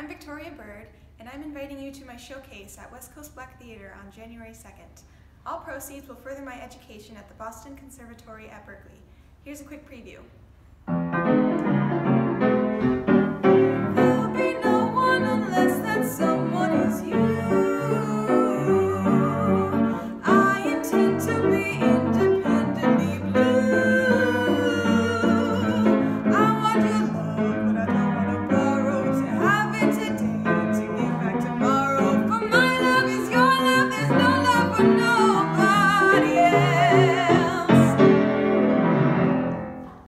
I'm Victoria Byrd, and I'm inviting you to my showcase at West Coast Black Theater on January 2nd. All proceeds will further my education at the Boston Conservatory at Berklee. Here's a quick preview.